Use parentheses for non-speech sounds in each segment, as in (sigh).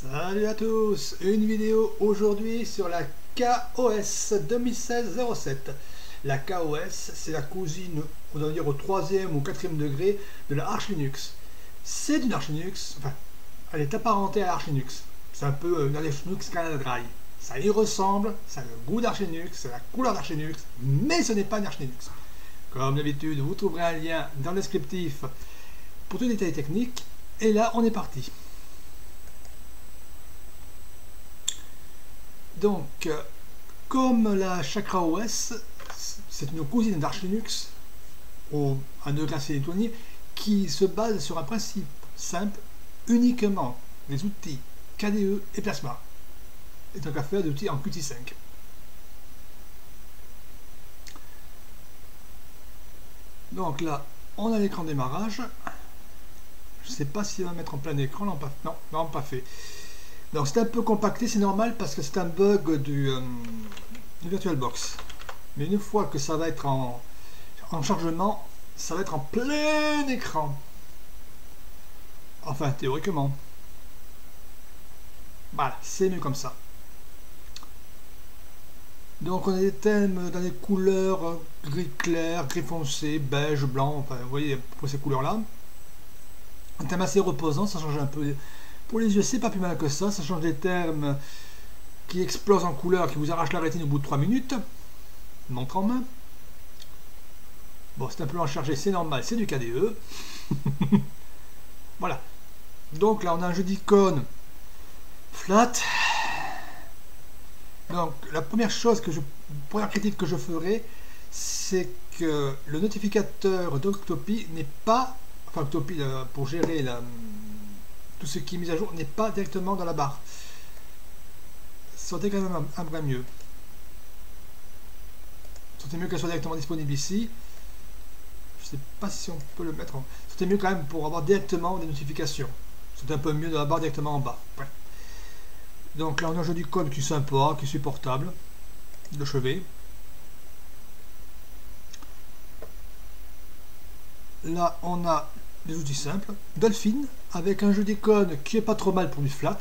Salut à tous, une vidéo aujourd'hui sur la KOS 2016-07. La KOS, c'est la cousine, on va dire au troisième ou quatrième degré de la Arch Linux. C'est une Arch Linux, enfin, elle est apparentée à l'Arch Linux. C'est un peu une Arch Linux Canada Dry. Ça y ressemble, ça a le goût d'Arch Linux, c'est la couleur d'Arch Linux, mais ce n'est pas une Arch Linux. Comme d'habitude, vous trouverez un lien dans le descriptif pour tous les détails techniques. Et là, on est parti. Donc, euh, comme la Chakra OS, c'est une cousine d'Arch Linux, au, un degré assez qui se base sur un principe simple, uniquement les outils KDE et Plasma. Et donc à faire d'outils en Qt5. Donc là, on a l'écran démarrage. Je ne sais pas s'il va mettre en plein écran. Non, pas, non, pas fait. Donc c'est un peu compacté, c'est normal parce que c'est un bug du, euh, VirtualBox. Mais une fois que ça va être en, en chargement, ça va être en plein écran. Enfin, théoriquement. Voilà, c'est mieux comme ça. Donc on a des thèmes dans les couleurs gris clair, gris foncé, beige, blanc, enfin vous voyez pour ces couleurs là. Un thème assez reposant, ça change un peu pour les yeux, c'est pas plus mal que ça. Ça change des termes qui explosent en couleur, qui vous arrachent la rétine au bout de 3 minutes. Montre en main. Bon, c'est un peu en chargé, c'est normal, c'est du KDE. (laughs) voilà. Donc là, on a un jeu d'icônes flat. Donc, la première chose que je, première critique que je ferai, c'est que le notificateur d'Octopi n'est pas, enfin Octopi euh, pour gérer la, tout ce qui est mis à jour n'est pas directement dans la barre. Ça quand même un, peu mieux. Ça mieux qu'elle soit directement disponible ici. Je sais pas si on peut le mettre en... C'était mieux quand même pour avoir directement des notifications. C'est un peu mieux de la barre directement en bas. Donc là on a un jeu du code qui est sympa, qui est supportable. De chevet. Là on a des outils simples. Dolphin, avec un jeu d'icônes qui est pas trop mal pour du flat.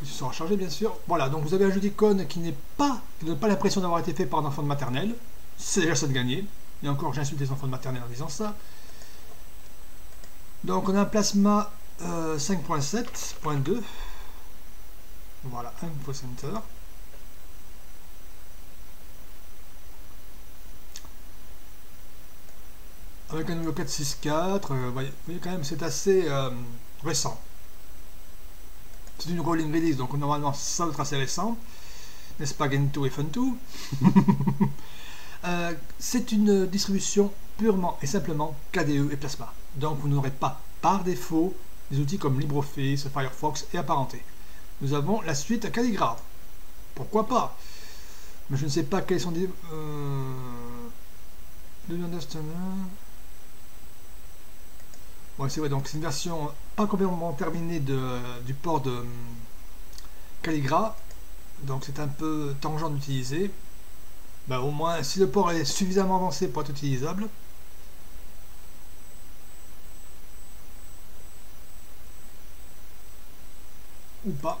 Que ce sera chargé bien sûr. Voilà, donc vous avez un jeu d'icônes qui n'est pas, qui n'a pas l'impression d'avoir été fait par un enfant de maternelle. C'est déjà ça de gagner. Et encore, j'insulte les enfants de maternelle en disant ça. Donc on a un plasma 5.7.2. Euh, voilà, un center. Avec un nouveau 464, euh, vous voyez quand même c'est assez euh, récent. C'est une rolling release, donc normalement ça doit être assez récent. N'est-ce pas Gentoo et Funtoo (laughs) euh, C'est une distribution purement et simplement KDE et Plasma. Donc vous n'aurez pas par défaut des outils comme LibreOffice, Firefox et apparentés. Nous avons la suite Calligraph. Pourquoi pas? Mais je ne sais pas quels sont des... Euh, C'est vrai, donc c'est une version pas complètement terminée de, du port de hum, Calligra. Donc c'est un peu tangent d'utiliser. Bah, au moins, si le port est suffisamment avancé pour être utilisable. Ou pas.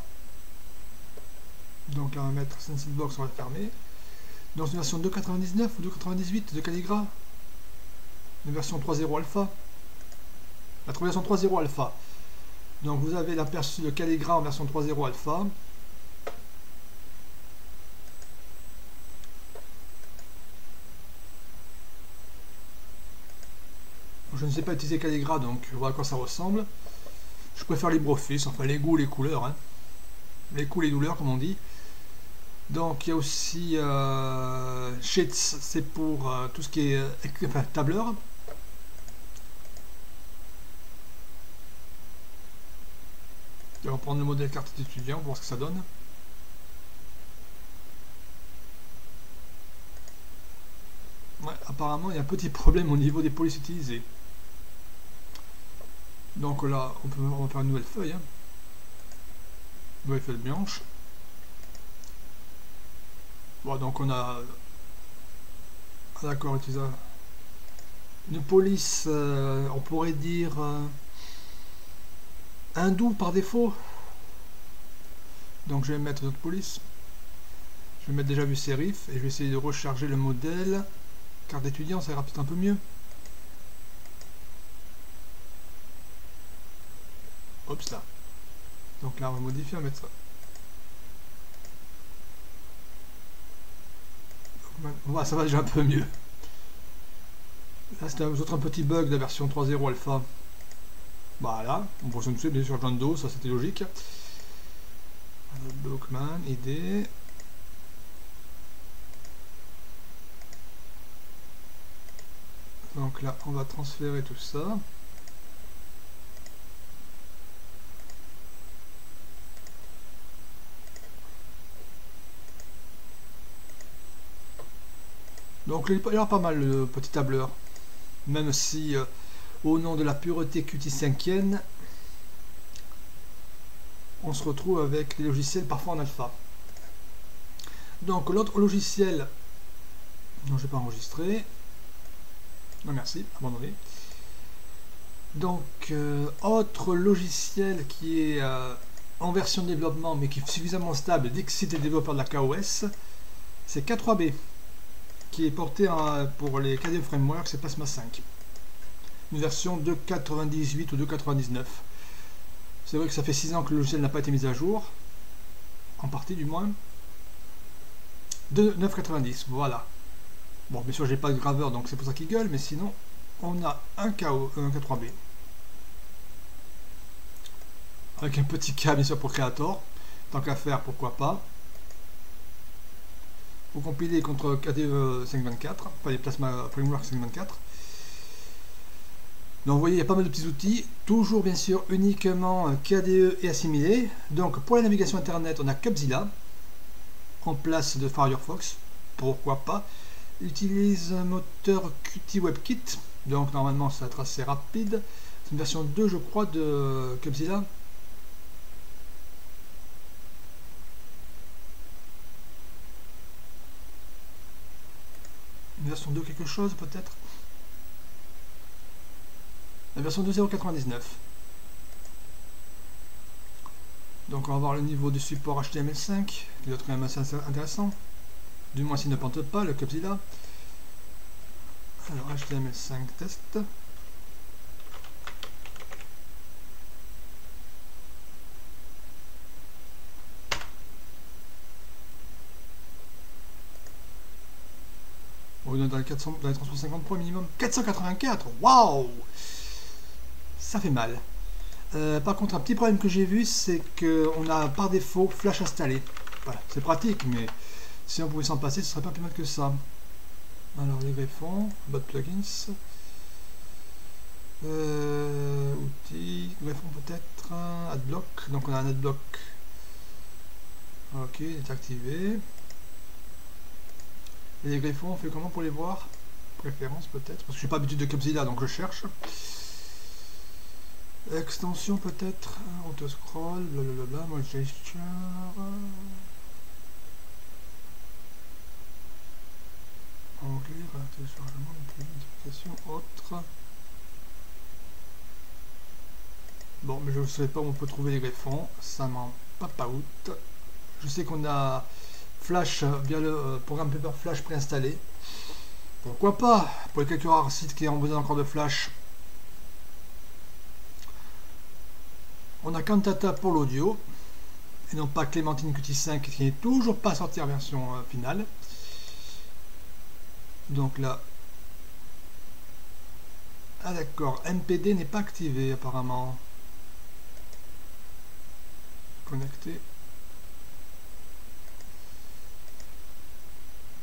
Donc là, on va mettre Box, on va le fermer. C'est une version 2.99 ou 2.98 de Calligra. Une version 3.0 alpha la version 3.0 alpha. Donc vous avez l'aperçu de Calligra en version 3.0 alpha. Je ne sais pas utiliser Calligra, donc vois à quoi ça ressemble. Je préfère LibreOffice, enfin les goûts, les couleurs. Hein. Les coups, les douleurs, comme on dit. Donc il y a aussi euh, c'est pour euh, tout ce qui est euh, tableur. On va prendre le modèle carte d'étudiant, voir ce que ça donne. Apparemment, il y a un petit problème au niveau des polices utilisées. Donc là, on, peut, on va faire une nouvelle feuille. Hein. Nouvelle feuille blanche. Bon, donc on a... Ah, d'accord, une police, euh, on pourrait dire... Euh, un doux par défaut. Donc je vais mettre notre police. Je vais mettre déjà vu sérif et je vais essayer de recharger le modèle. Carte d'étudiant, ça ira peut-être un peu mieux. Hop là. Donc là on va modifier, on va mettre ça. Voilà, ça va déjà un peu mieux. Là c'était un, un petit bug de la version 3.0 alpha. Voilà, on fonctionne dessus, bien sûr, dos, ça c'était logique. Bookman, idée. Donc là, on va transférer tout ça. Donc il y aura pas mal de petits tableurs. Même si euh, au nom de la pureté Qt 5 on se retrouve avec des logiciels parfois en alpha. Donc l'autre logiciel, non je vais pas enregistrer, non merci, abandonné. Donc euh, autre logiciel qui est euh, en version de développement mais qui est suffisamment stable dès que c'est développeur de la KOS, c'est K3B qui est porté pour les KDE Framework, c'est Plasma 5. Une version 2.98 ou 2.99. C'est vrai que ça fait 6 ans que le logiciel n'a pas été mis à jour. En partie du moins. 9.90, voilà. Bon, bien sûr, j'ai pas de graveur, donc c'est pour ça qu'il gueule, mais sinon, on a un KO, un K3B. Avec un petit K, bien sûr, pour Creator. Tant qu'à faire, pourquoi pas. Pour compiler contre KDE 524, pas les Plasma Framework 524. Donc vous voyez, il y a pas mal de petits outils, toujours bien sûr uniquement KDE et assimilé. Donc pour la navigation internet, on a Cubzilla en place de Firefox, pourquoi pas? Utilise un moteur Qt WebKit, donc normalement ça va être assez rapide. C'est une version 2 je crois de Cubzilla. Une version 2 quelque chose peut-être? La version 2.0.99. Donc on va voir le niveau du support HTML5, qui doit être quand même assez intéressant. Du moins s'il ne pente pas, le Cubzilla. Alors HTML5 test. On est dans les, 400, dans les 350 points minimum. 484 Waouh ça fait mal. Euh, par contre, un petit problème que j'ai vu, c'est qu'on a par défaut Flash installé. Voilà, c'est pratique, mais si on pouvait s'en passer, ce serait pas plus mal que ça. Alors, les greffons, bot plugins, euh, outils, greffons peut-être, adblock. Donc, on a un adblock. Ok, il est activé. Et les greffons, on fait comment pour les voir? Préférence peut-être, parce que je n'ai pas l'habitude de Cubzilla, donc je cherche. Extension peut-être, auto-scroll, blablabla, moi gesture. Anglais, téléchargement, autre. Bon, mais je ne sais pas où on peut trouver les greffons, ça m'en pas out. Je sais qu'on a Flash via le euh, programme Paper Flash préinstallé. Pourquoi pas? Pour les quelques rares sites qui ont besoin encore de Flash, On a Cantata pour l'audio, et non pas Clémentine Qt5 qui n'est toujours pas sorti en version euh, finale. Donc là, ah d'accord, MPD n'est pas activé apparemment. Connecté.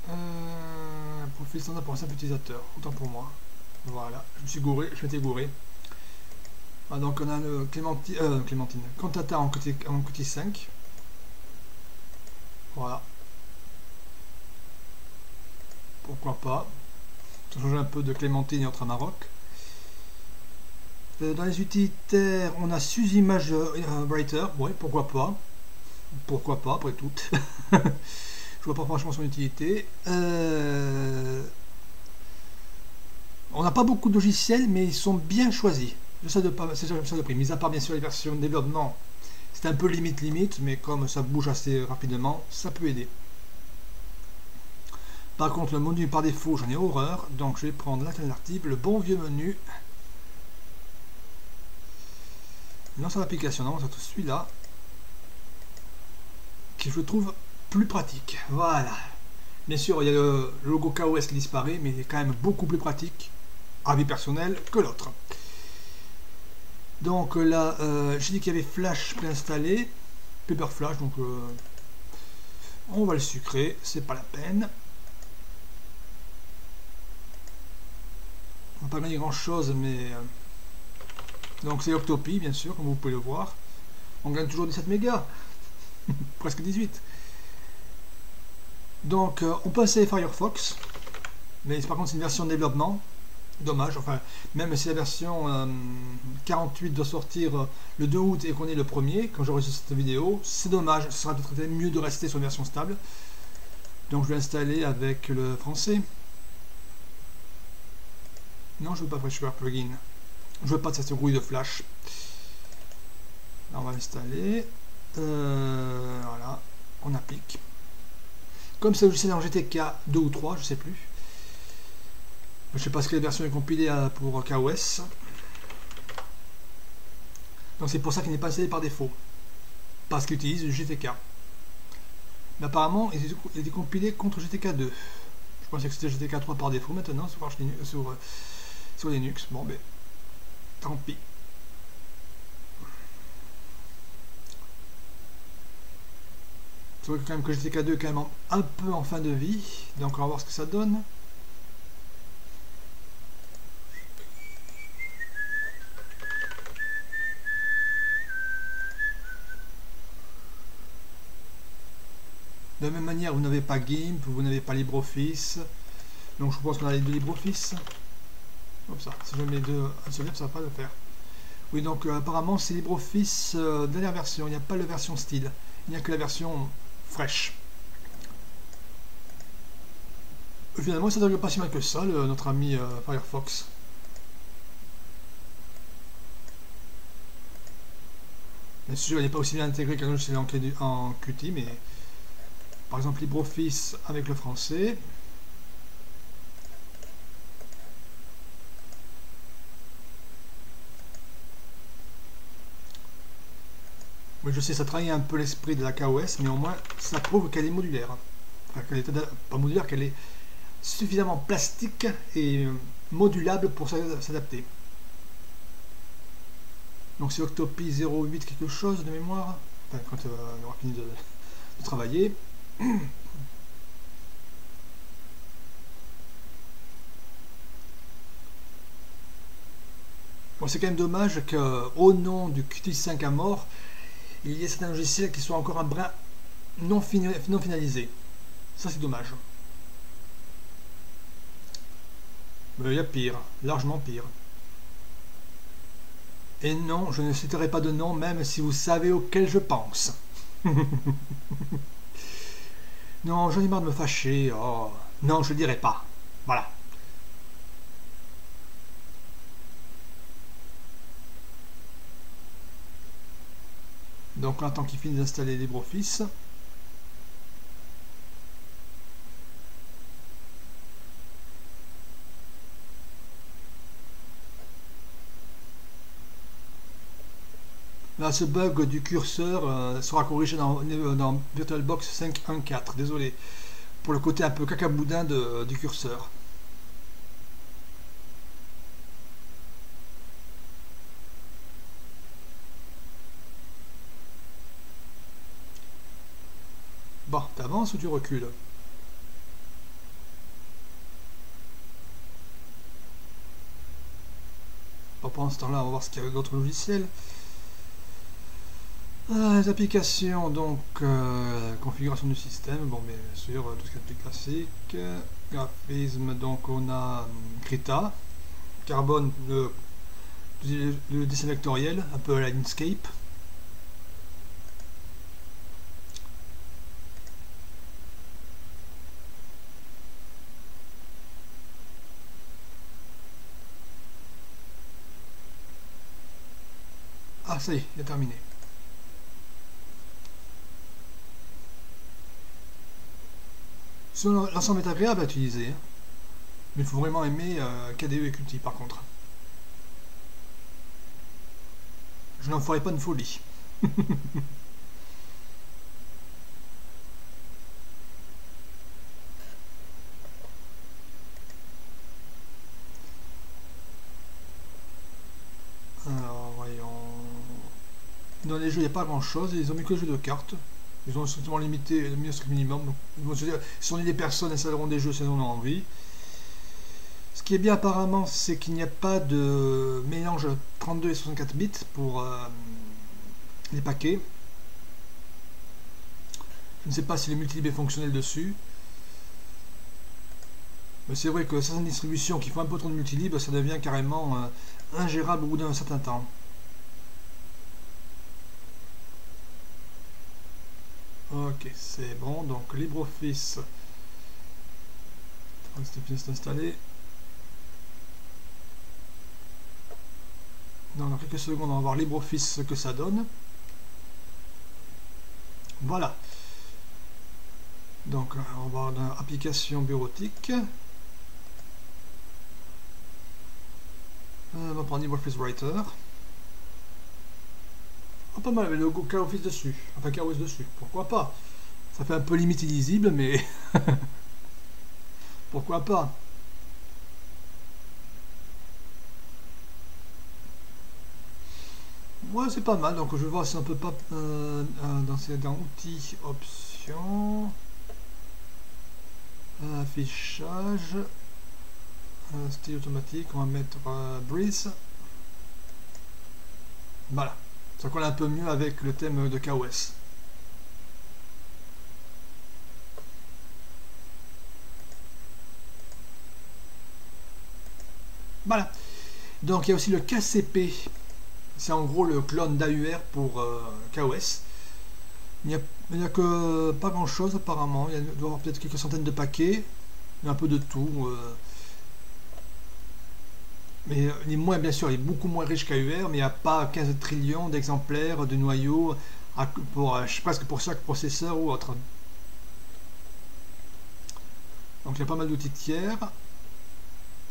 Euh, profil standard pour un simple utilisateur, autant pour moi. Voilà, je me suis gouré, je m'étais gouré. Ah, donc on a le euh, Clémentine Cantata en côté, en côté 5. Voilà. Pourquoi pas. Ça change un peu de Clémentine et autre Maroc. Euh, dans les utilitaires, on a Suzy Image euh, Writer. Oui, pourquoi pas. Pourquoi pas, après tout. (laughs) Je vois pas franchement son utilité. on n'a pas beaucoup de logiciels, mais ils sont bien choisis. Ça de pas, c'est de prix. Mis à part bien sûr les versions développement, c'est un peu limite limite, mais comme ça bouge assez rapidement, ça peut aider. Par contre, le menu par défaut, j'en ai horreur, donc je vais prendre l'alternative, le bon vieux menu. Non, sur l'application, non, c'est celui-là, qui je trouve plus pratique. Voilà. Bien sûr, il y a le logo KOS qui disparaît, mais il est quand même beaucoup plus pratique, avis personnel, que l'autre. Donc là, euh, j'ai dit qu'il y avait Flash préinstallé, Paper Flash, donc euh, on va le sucrer, c'est pas la peine. On va pas gagner grand chose, mais... Euh, donc c'est Octopi, bien sûr, comme vous pouvez le voir. On gagne toujours 17 mégas, (laughs) presque 18. Donc on peut essayer Firefox, mais par contre c'est une version de développement, dommage. Enfin, même si la version 48 euh, doit sortir euh, le 2 août et qu'on est le premier, quand j'aurai cette vidéo, c'est dommage. Ce sera peut-être mieux de rester sur une version stable. Donc je vais installer avec le français. Non, je veux pas Freshware Plugin. Je veux pas de cette grouille de flash. on va installer. Euh, voilà, on applique. Comme ça, je sais dans GTK 2 ou 3, je sais plus. Je sais pas ce que la version est compilée pour KOS. Donc c'est pour ça qu'il n'est pas installé par défaut. Parce qu'il utilise GTK. Mais apparemment, il est compilé contre GTK 2. Je pensais que c'était GTK 3 par défaut maintenant sur, sur, Linux. Bon, ben, tant pis. C'est vrai quand même que GTK 2 est quand même un peu en fin de vie. Donc on va voir ce que ça donne. De la même manière, vous n'avez pas GIMP, vous n'avez pas LibreOffice. Donc je pense qu'on a les deux LibreOffice. Comme ça, si je mets deux, un seul ça va pas le faire. Oui, donc euh, apparemment c'est LibreOffice euh, dernière version, il n'y a pas la version style, il n'y a que la version fraîche. Finalement, ça ne devrait pas si mal que ça, notre ami euh, Firefox. Bien sûr, il n'est pas aussi bien intégré qu'un logiciel en, en Qt, mais par exemple LibreOffice avec le français. Oui, je sais, ça trahit un peu l'esprit de la KOS, mais au moins, ça prouve qu'elle est modulaire. Enfin, qu'elle est pas modulaire, qu'elle est suffisamment plastique et modulable pour s'adapter. Donc c'est Octopi 08 quelque chose de mémoire, enfin, quand euh, on aura fini de travailler. C'est quand même dommage qu'au nom du Qt5 à mort, il y ait certains logiciels qui soient encore un brin non, non finalisé. Ça, c'est dommage. Mais il y a pire, largement pire. Et non, je ne citerai pas de nom, même si vous savez auquel je pense. (laughs) Non, j'en ai marre de me fâcher. Oh. Non, je ne dirai pas. Voilà. Donc on attend qu'il finisse d'installer LibreOffice. Ce bug du curseur euh, sera corrigé dans, VirtualBox 5.1.4. Désolé pour le côté un peu cacaboudin de, du curseur. Bon, avances ou tu recules? Pendant ce temps-là, on va voir ce qu'il y a d'autres logiciels. Ah, les applications, donc euh, configuration du système, bon bien sûr tout ce qui est plus classique, graphisme, donc on a hum, Krita, Carbone, le, dessin vectoriel, un peu à Inkscape, Ah, ça y est, il a terminé. L'ensemble est agréable à utiliser. Hein. Mais il faut vraiment aimer euh, KDE et Qt par contre. Je n'en ferai pas une folie. (laughs) Alors, voyons. Dans les jeux, il n'y a pas grand chose. Ils ont mis que le jeu de cartes. Ils ont strictement limité le minimum. ils vont se dire, si on est des personnes, installeront des jeux si on a envie. Ce qui est bien apparemment, c'est qu'il n'y a pas de mélange 32 et 64 bits pour euh, les paquets. Je ne sais pas si les multilib est fonctionnel dessus. Mais c'est vrai que certaines distributions qui font un peu trop de multilib, ça devient carrément euh, ingérable au bout d'un certain temps. Ok, c'est bon. Donc LibreOffice. C'est installé. Dans quelques secondes, on va voir LibreOffice ce que ça donne. Voilà. Donc, on va dans application bureautique. Euh, on va prendre LibreOffice Writer. Mal avec le logo KOffice dessus. Enfin, KOS dessus. Pourquoi pas? Ça fait un peu limite illisible, mais... (laughs) Pourquoi pas? Ouais, c'est pas mal. Donc, je vais voir si on peut pas... Euh, euh, dans, dans outils, options... Affichage... style automatique, on va mettre Breeze. Voilà. Ça colle un peu mieux avec le thème de KOS. Voilà. Donc il y a aussi le KCP. C'est en gros le clone d'AUR pour euh, KOS. Il n'y a, que pas grand chose apparemment. Il, y doit y avoir peut-être quelques centaines de paquets. Il y a un peu de tout. Euh, mais euh, il est moins, bien sûr, il est beaucoup moins riche qu'AUR, mais il n'y a pas 15 trillions d'exemplaires de noyaux pour, euh, presque pour chaque processeur ou autre. Donc il y a pas mal d'outils tiers.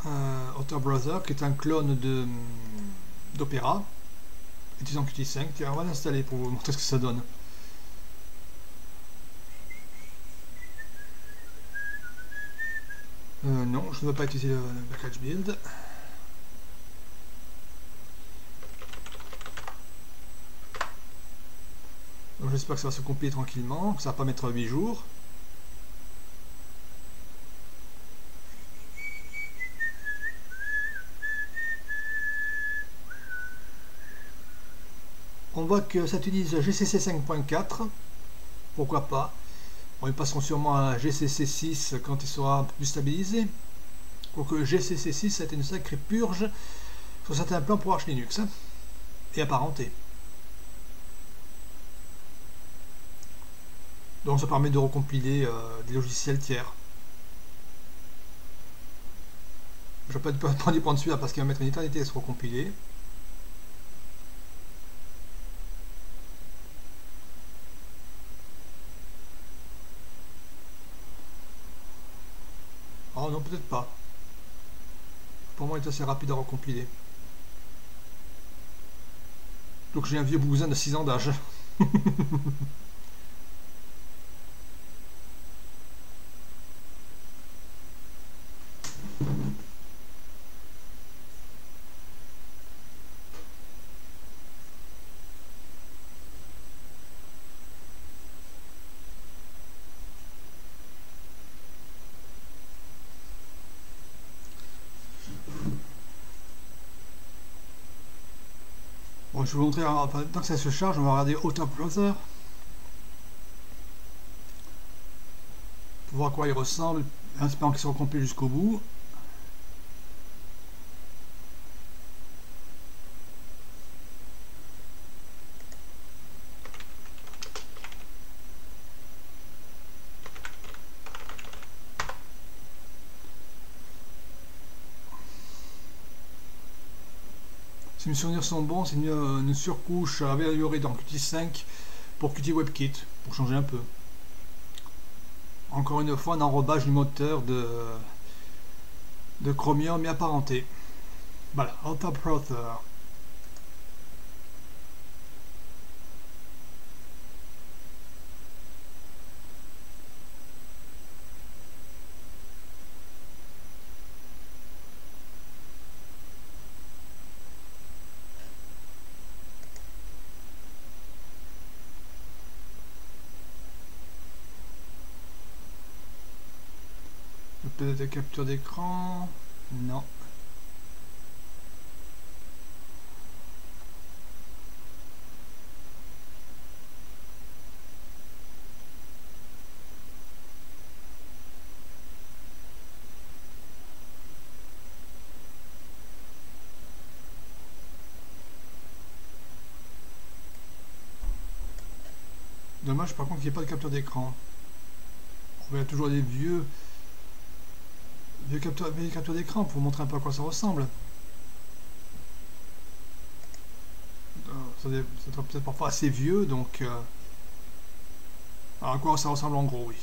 Euh, qui est un clone d'Opera, utilisant Qt5. Tiens, on va l'installer pour vous montrer ce que ça donne. non, je ne veux pas utiliser le package build. J'espère que ça va se compiler tranquillement, que ça va pas mettre 8 jours. On voit que ça utilise GCC 5.4, pourquoi pas? ils passeront sûrement à GCC 6 quand il sera un peu plus stabilisé. que GCC 6 a été une sacrée purge sur certains plans pour Arch Linux hein, et apparenté. Donc ça permet de recompiler euh, des logiciels tiers. Je ne vais pas prendre prendre celui-là parce qu'il va mettre une éternité à se recompiler. Oh non, peut-être pas. Pour moi, il est assez rapide à recompiler. Donc j'ai un vieux bousin de 6 ans d'âge. (laughs) je vais vous montrer, enfin, tant que ça se charge, on va regarder Auto Browser. Pour voir à quoi il ressemble, en espérant qu'il soit complet jusqu'au bout. Mes souvenirs sont bons, c'est une, surcouche améliorée dans Qt 5 pour Qt WebKit, pour changer un peu. Encore une fois, un enrobage du moteur de, de Chromium et apparenté. Voilà, Brother. Peut-être de capture d'écran Non. Dommage par contre qu'il n'y ait pas de capture d'écran. On voit toujours des vieux vieux capture d'écran pour vous montrer un peu à quoi ça ressemble. C'est peut-être parfois assez vieux, donc... Euh, à quoi ça ressemble en gros, oui.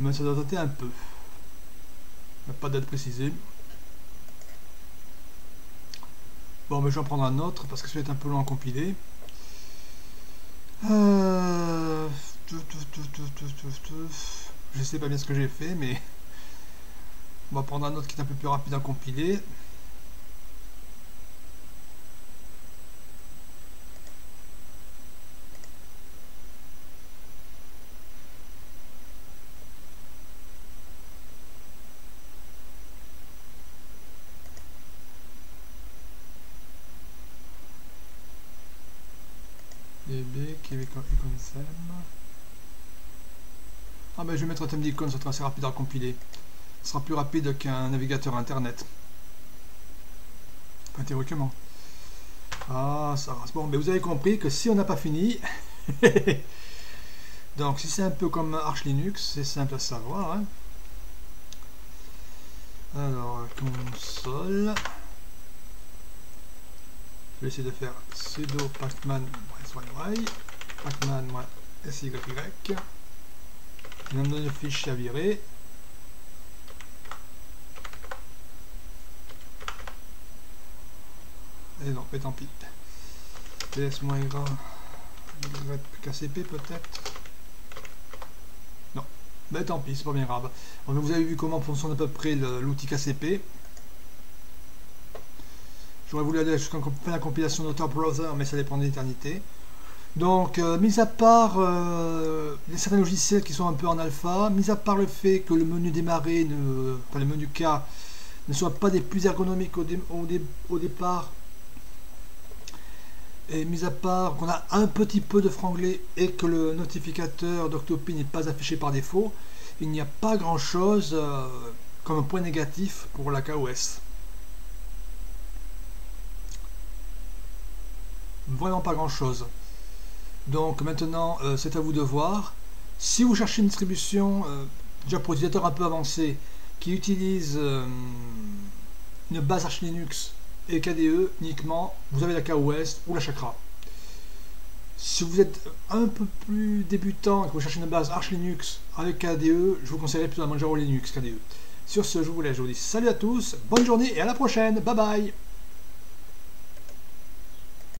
Mais ça doit dater un peu. Il n'y a pas date précisée. Bon, mais je vais en prendre un autre, parce que ça va être un peu long à compiler. Euh... Je sais pas bien ce que j'ai fait, mais... On va prendre un autre qui est un peu plus rapide à compiler. Ah ben je vais mettre un thème d'icône, ça sera assez rapide à compiler sera plus rapide qu'un navigateur internet. Enfin, théoriquement. Ah, ça. Bon, mais vous avez compris que si on n'a pas fini, (laughs) donc si c'est un peu comme Arch Linux, c'est simple à savoir. Hein. Alors, console. Je vais essayer de faire sudo pacman y pacman syy. Il me le fichier à virer. Et non, mais tant pis. KCP peut-être Non. Mais tant pis, c'est pas bien grave. vous avez vu comment fonctionne à peu près l'outil KCP. J'aurais voulu aller jusqu'à la compilation de Browser, mais ça dépend de l'éternité. Donc, euh, mis à part euh, les certains logiciels qui sont un peu en alpha, mis à part le fait que le menu démarrer, ne, enfin le menu K, ne soit pas des plus ergonomiques au départ et mis à part qu'on a un petit peu de franglais et que le notificateur d'Octopi n'est pas affiché par défaut, il n'y a pas grand chose euh, comme point négatif pour la KOS. Vraiment pas grand chose. Donc maintenant, euh, c'est à vous de voir. Si vous cherchez une distribution, euh, déjà pour utilisateur un peu avancé, qui utilise une base Arch Linux et KDE uniquement, vous avez la KOS ou la Chakra. Si vous êtes un peu plus débutant et que vous cherchez une base Arch Linux avec KDE, je vous conseillerais plutôt un Manjaro Linux KDE. Sur ce, je vous laisse, je vous dis salut à tous, bonne journée et à la prochaine, bye bye